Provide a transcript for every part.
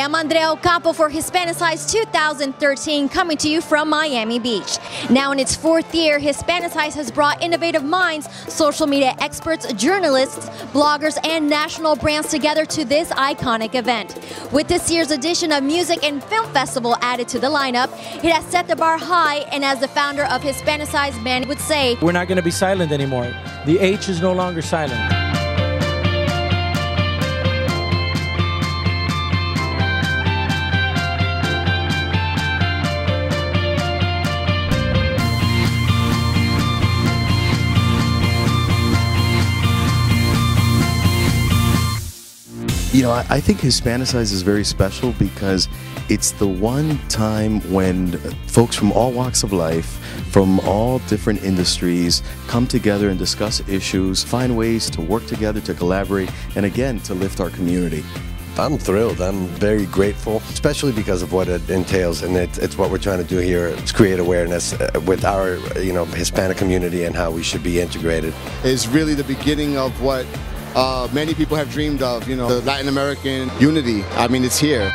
I'm Andrea Ocampo for Hispanicize 2013, coming to you from Miami Beach. Now, in its fourth year, Hispanicize has brought innovative minds, social media experts, journalists, bloggers, and national brands together to this iconic event. With this year's edition of Music and Film Festival added to the lineup, it has set the bar high, and as the founder of Hispanicize, Manny would say, We're not going to be silent anymore. The H is no longer silent. You know, I, I think Hispanicize is very special because it's the one time when folks from all walks of life, from all different industries, come together and discuss issues, find ways to work together, to collaborate, and again, to lift our community. I'm thrilled. I'm very grateful, especially because of what it entails, and it, it's what we're trying to do here to create awareness uh, with our, you know, Hispanic community and how we should be integrated. It's really the beginning of what uh, many people have dreamed of, you know, the Latin American unity. I mean, it's here.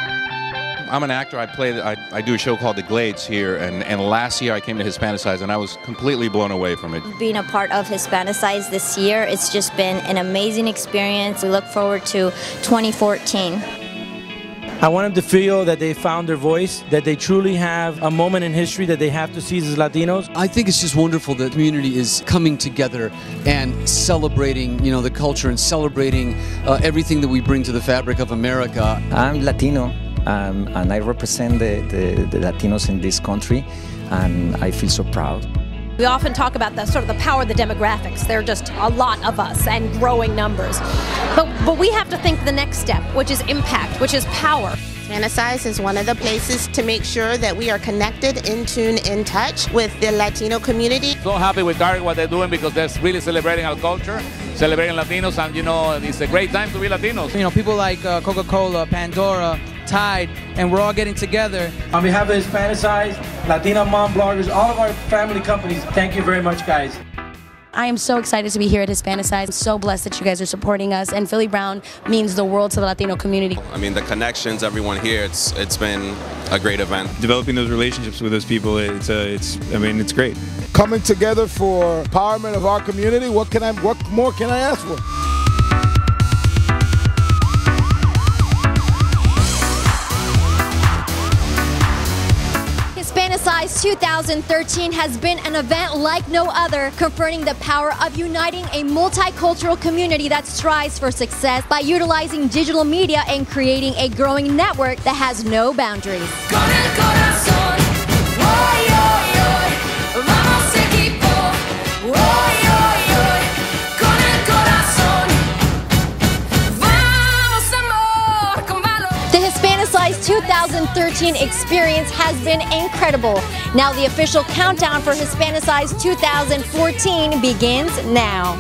I'm an actor. I play. I, I do a show called The Glades here, and, and last year I came to Hispanicize, and I was completely blown away from it. Being a part of Hispanicize this year, it's just been an amazing experience. We look forward to 2014. I want them to feel that they found their voice, that they truly have a moment in history that they have to seize as Latinos. I think it's just wonderful that the community is coming together and celebrating, you know, the culture and celebrating uh, everything that we bring to the fabric of America. I'm Latino, um, and I represent the, the, the Latinos in this country, and I feel so proud. We often talk about the sort of the power of the demographics. There are just a lot of us and growing numbers. But but we have to think the next step, which is impact, which is power. Hispanicize is one of the places to make sure that we are connected, in tune, in touch with the Latino community. So happy with Target what they're doing because they're really celebrating our culture, celebrating Latinos, and you know it's a great time to be Latinos. You know, people like uh, Coca-Cola, Pandora, Tide, and we're all getting together. On behalf of Hispanicize, Latina Mom Bloggers, all of our family companies, thank you very much, guys. I am so excited to be here at Hispanicize. I'm so blessed that you guys are supporting us, and Philly Brown means the world to the Latino community. I mean, the connections, everyone here, it's it's been a great event. Developing those relationships with those people, it's uh, it's I mean, it's great. Coming together for empowerment of our community. What can I? What more can I ask for? 2013 has been an event like no other, confirming the power of uniting a multicultural community that strives for success by utilizing digital media and creating a growing network that has no boundaries. Hispanicize 2013 experience has been incredible. Now the official countdown for Hispanicize 2014 begins now.